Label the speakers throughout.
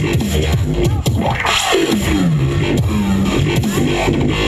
Speaker 1: Thank you.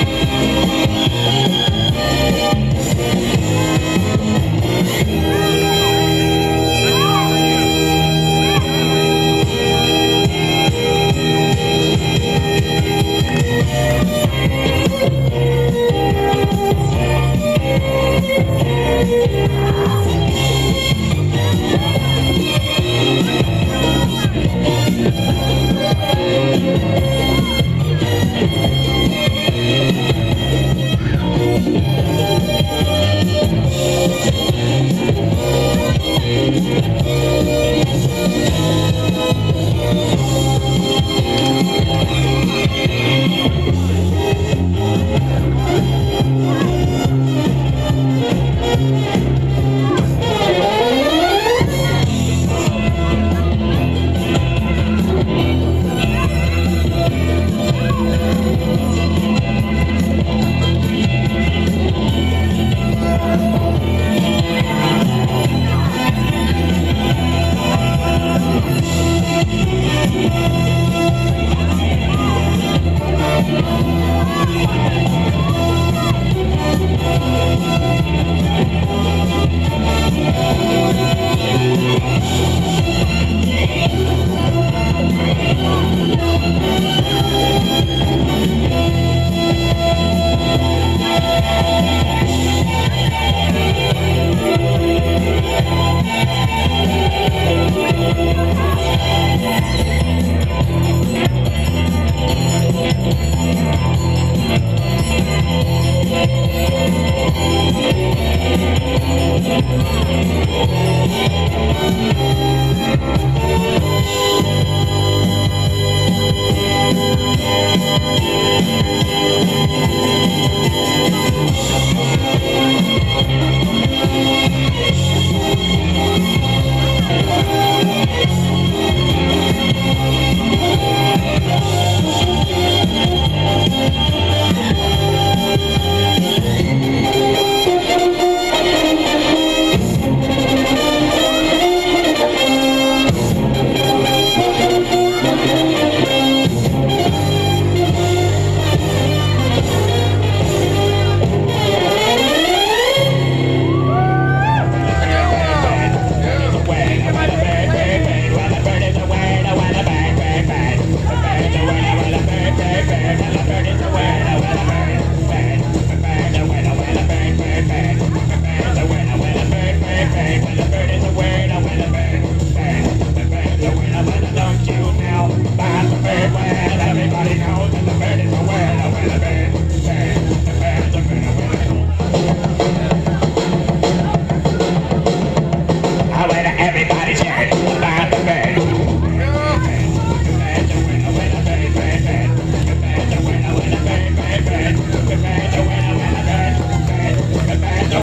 Speaker 2: Thank you.